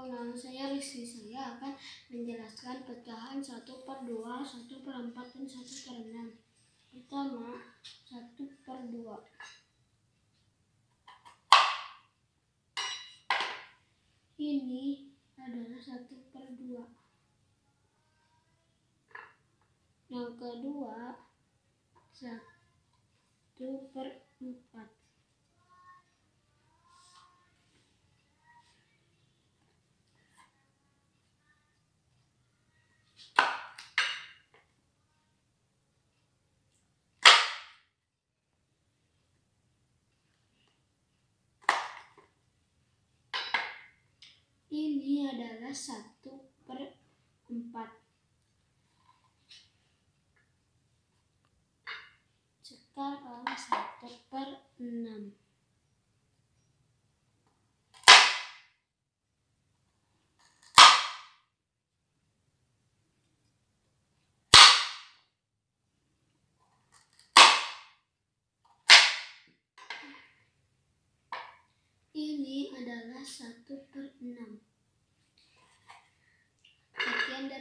Nama saya Rizky, saya akan menjelaskan pecahan 1 per 2, 1 per 4, dan 1 per 6. Pertama, 1 per 2. Ini adalah 1 per 2. Yang kedua, 1 per 4. Adalah 1 per 4. Sekarang 1 per 6. Ini adalah 1 per 6. Sekian dari saya.